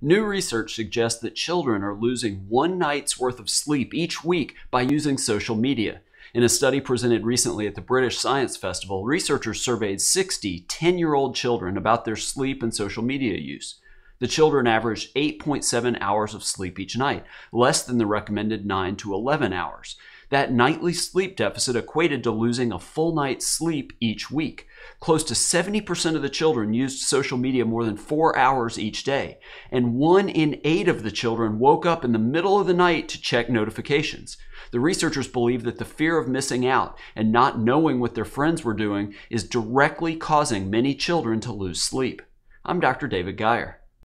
New research suggests that children are losing one night's worth of sleep each week by using social media. In a study presented recently at the British Science Festival, researchers surveyed 60 10 year old children about their sleep and social media use. The children averaged 8.7 hours of sleep each night, less than the recommended 9 to 11 hours. That nightly sleep deficit equated to losing a full night's sleep each week. Close to 70% of the children used social media more than four hours each day, and one in eight of the children woke up in the middle of the night to check notifications. The researchers believe that the fear of missing out and not knowing what their friends were doing is directly causing many children to lose sleep. I'm Dr. David Geier.